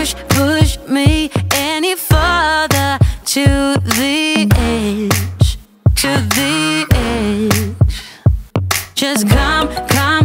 push, push me any further to the edge, to the edge. Just come, come.